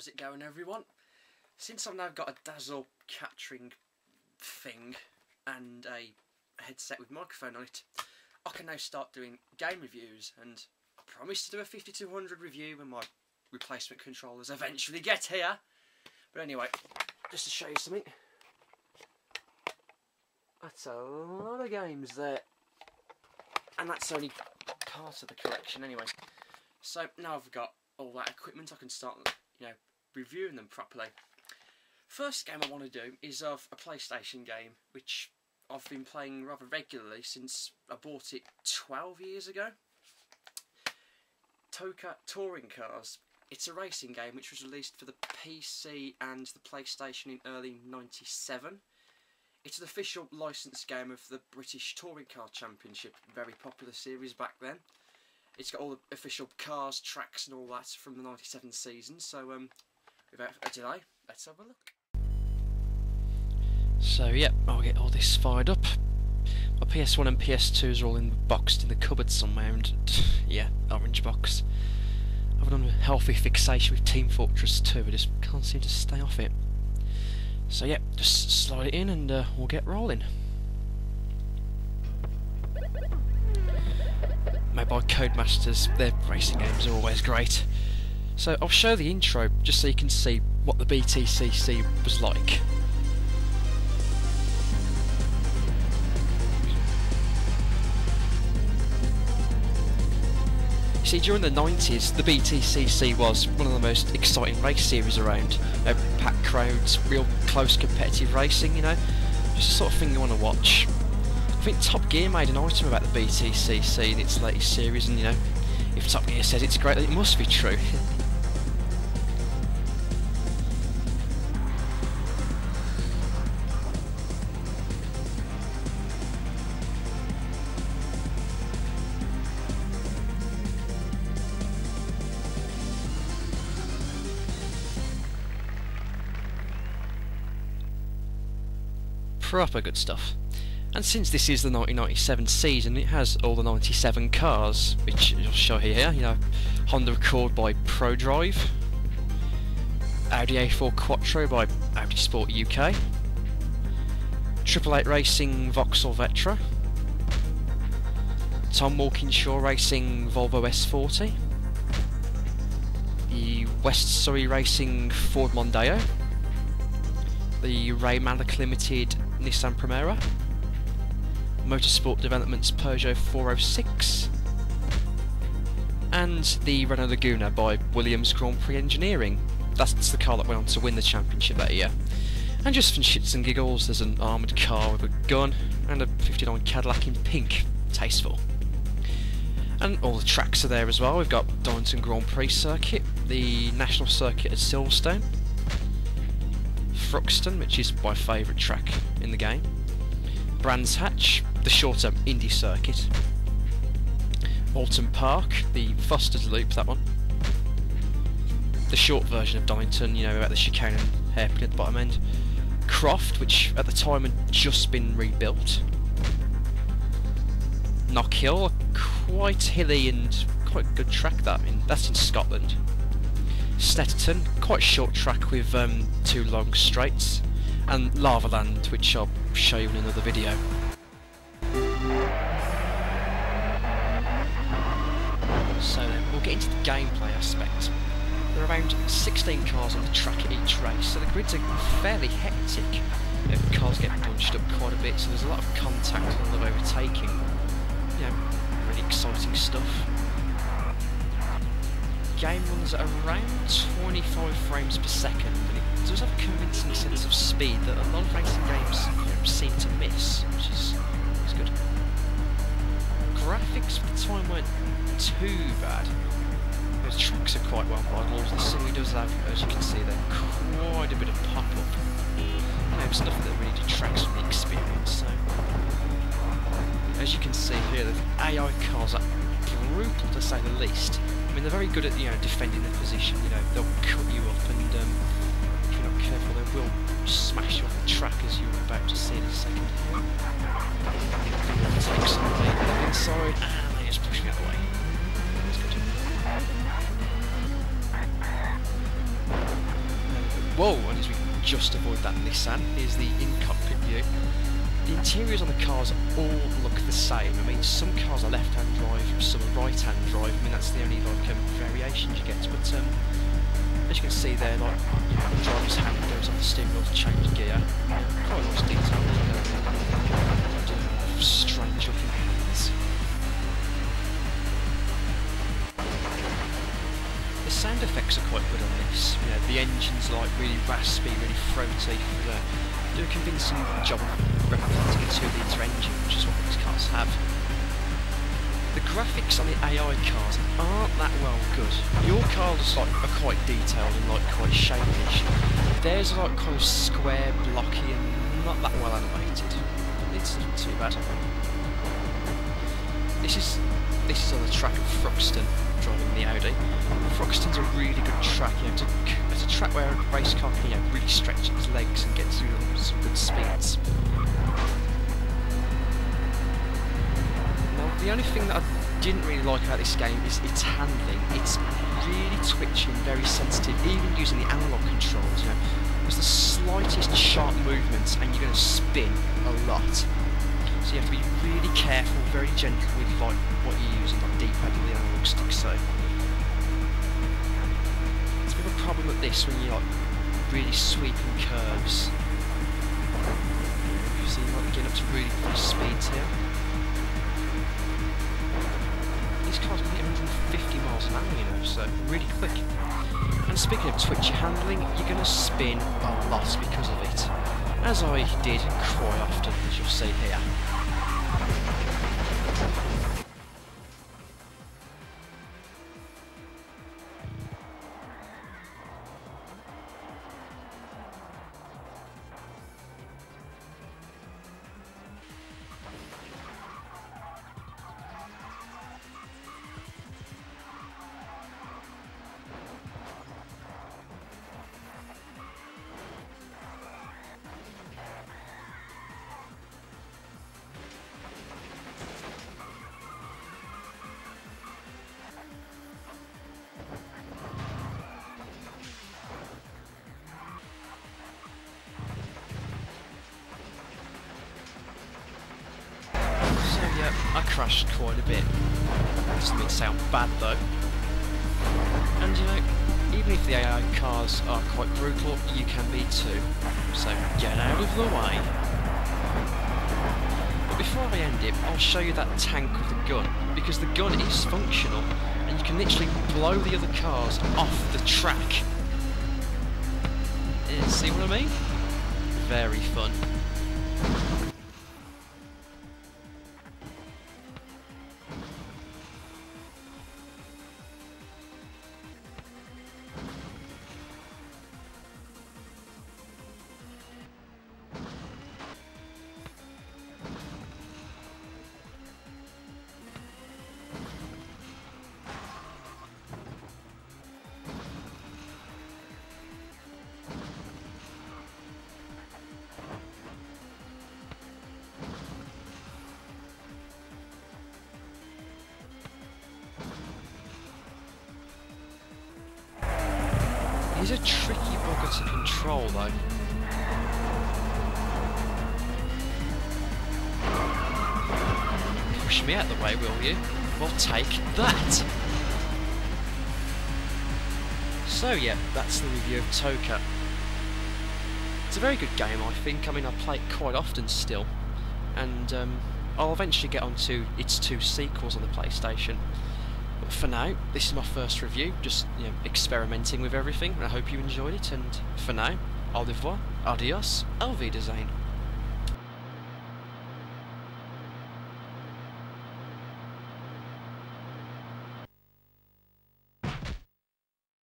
How's it going everyone? Since I've now got a Dazzle capturing thing and a headset with microphone on it, I can now start doing game reviews and I promise to do a 5200 review when my replacement controllers eventually get here. But anyway, just to show you something. That's a lot of games there. And that's only part of the collection anyway. So now I've got all that equipment, I can start, you know, reviewing them properly. First game I want to do is of a PlayStation game, which I've been playing rather regularly since I bought it 12 years ago. ToCA Touring Cars. It's a racing game which was released for the PC and the PlayStation in early 97. It's an official licensed game of the British Touring Car Championship, very popular series back then. It's got all the official cars, tracks and all that from the 97 season, so um, without a delay, let's have a look. So yep, I'll get all this fired up. My PS1 and PS2s are all in the boxed in the cupboard somewhere and yeah, orange box. I've done a healthy fixation with Team Fortress 2, I just can't seem to stay off it. So yeah, just slide it in and uh, we'll get rolling. Made by Codemasters, their racing games are always great. So I'll show the intro just so you can see what the BTCC was like. See, during the 90s, the BTCC was one of the most exciting race series around. You know, packed crowds, real close competitive racing, you know, just the sort of thing you want to watch. I think Top Gear made an item about the BTCC in its latest series, and you know, if Top Gear says it's great, it must be true. proper good stuff. And since this is the 1997 season, it has all the 97 cars, which I'll show here. You know, Honda Accord by ProDrive, Audi A4 Quattro by Audi Sport UK, Triple Eight Racing Vauxhall Vectra, Tom Walkinshaw Racing Volvo S40, the West Surrey Racing Ford Mondeo, the Ray Mallock Limited Nissan Primera, Motorsport Development's Peugeot 406, and the Renault Laguna by Williams Grand Prix Engineering. That's the car that went on to win the championship that year. And just for shits and giggles, there's an armoured car with a gun and a 59 Cadillac in pink. Tasteful. And all the tracks are there as well. We've got Donington Grand Prix Circuit, the National Circuit at Silverstone, Thruxton, which is my favourite track in the game, Brands Hatch, the shorter Indy circuit, Oulton Park, the Foster's Loop, that one, the short version of Donington, you know, about the chicane and hairpin at the bottom end, Croft, which at the time had just been rebuilt, Knockhill, quite hilly and quite good track that, in, that's in Scotland. Snetterton, quite short track with um, two long straights, and Lavaland, which I'll show you in another video. So then, we'll get into the gameplay aspect. There are around 16 cars on the track at each race, so the grids are fairly hectic. You know, cars get bunched up quite a bit, so there's a lot of contact and a lot of overtaking. You know, really exciting stuff game runs at around 25 frames per second, and it does have a convincing sense of speed that a lot of racing games you know, seem to miss, which is, is good. Graphics for the time weren't too bad. Those tracks are quite well modelled, the scenery does have, as you can see there, quite a bit of pop-up. There's nothing that really detracts from the experience, so... As you can see here, the AI cars are brutal to say the least. I mean, they're very good at you know defending their position. You know, they'll cut you up, and um, if you're not careful, they will smash you off the track as you're about to see in a second. Take some lead inside, and they just push me out of the way. That's good. Whoa, and as we just avoid that Nissan, here's the in-cockpit view. The interiors on the cars all look the same. I mean, some cars are left-hand drive, some are right-hand drive. I mean, that's the only like um, variations you get. But um, as you can see there, like you know, the driver's hand goes on the steering wheel to change gear. Quite nice detail. Strange looking hands. The sound effects are quite good on this. The engine's like really raspy, really throaty. Do a convincing job representing a 2 litre engine, which is what these cars have. The graphics on the AI cars aren't that well good. Your cars like, are quite detailed and like quite shapyish. Theirs are like kind of square, blocky and not that well animated. It's not too bad. This is this is on the track of Thruxton driving the Audi. Thruxton's a really good track, you know, it's a, it's a track where a race car can you know, really stretch its legs and get the only thing that I didn't really like about this game is its handling. It's really twitchy and very sensitive, even using the analog controls, you know. There's the slightest sharp movements and you're going to spin a lot. So you have to be really careful, very gentle with like what you're using, like D-pad and the analog stick. So it's a bit of a problem with this when you're like really sweeping curves. You see, like getting up to really fast speeds here. Cars can hit 150 miles an hour, you know, so really quick. And speaking of twitchy handling, you're going to spin a lot because of it. As I did quite often, as you'll see here. I crashed quite a bit. Doesn't sound bad though. And you know, even if the AI cars are quite brutal, you can be too. So get out of the way. But before I end it, I'll show you that tank with the gun, because the gun is functional, and you can literally blow the other cars off the track. See what I mean? Very fun. Tricky bugger to control though. Push me out the way, will you? Well, take that! So yeah, that's the review of TOCA. It's a very good game, I think. I mean, I play it quite often still. And um, I'll eventually get onto its two sequels on the PlayStation. For now, this is my first review, just you know, experimenting with everything, I hope you enjoyed it, and for now, au revoir, adios, auf Wiedersehen.